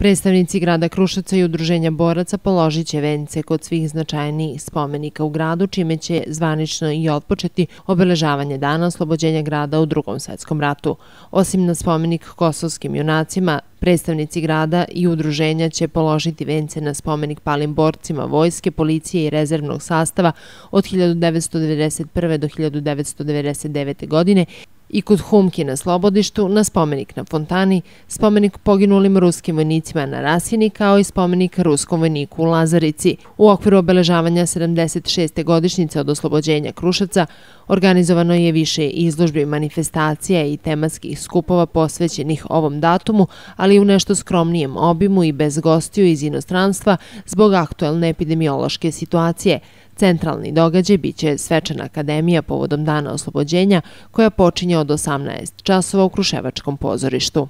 Predstavnici grada Krušaca i udruženja boraca položit će vence kod svih značajnijih spomenika u gradu, čime će zvanično i otpočeti obeležavanje dana oslobođenja grada u drugom svetskom ratu. Osim na spomenik kosovskim junacima, predstavnici grada i udruženja će položiti vence na spomenik palim borcima vojske, policije i rezervnog sastava od 1991. do 1999. godine i kod Humki na Slobodištu, na spomenik na Fontani, spomenik poginulim ruskim vojnicima na Rasini, kao i spomenik ruskom vojniku u Lazarici. U okviru obeležavanja 76. godišnjice od oslobođenja Krušaca organizovano je više izložbi manifestacija i tematskih skupova posvećenih ovom datumu, ali u nešto skromnijem obimu i bez gostiju iz inostranstva zbog aktuelne epidemiološke situacije – Centralni događaj biće svečana akademija povodom dana oslobođenja koja počinje od 18 časova u Kruševačkom pozorištu.